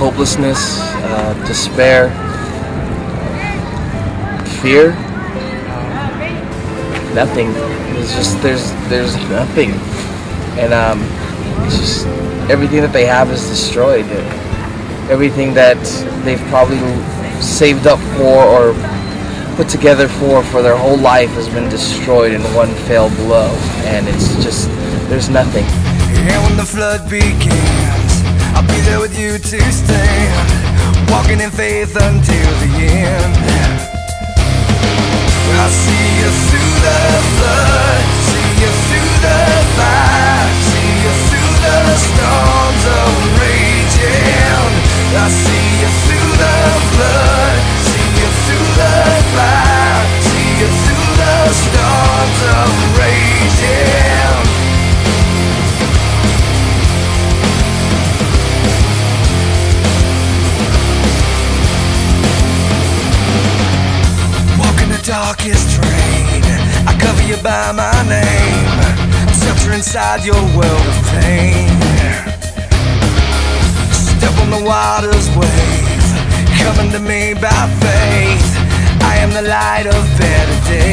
hopelessness, uh, despair, fear. Nothing. There's just there's there's nothing, and um, it's just everything that they have is destroyed. Everything that they've probably saved up for or put together for for their whole life has been destroyed in one fell blow, and it's just there's nothing. And when the flood begins, I'll be there with you to stand, walking in faith until the end. Darkest rain. I cover you by my name. Shelter inside your world of pain. Step on the water's wave. Coming to me by faith. I am the light of better days.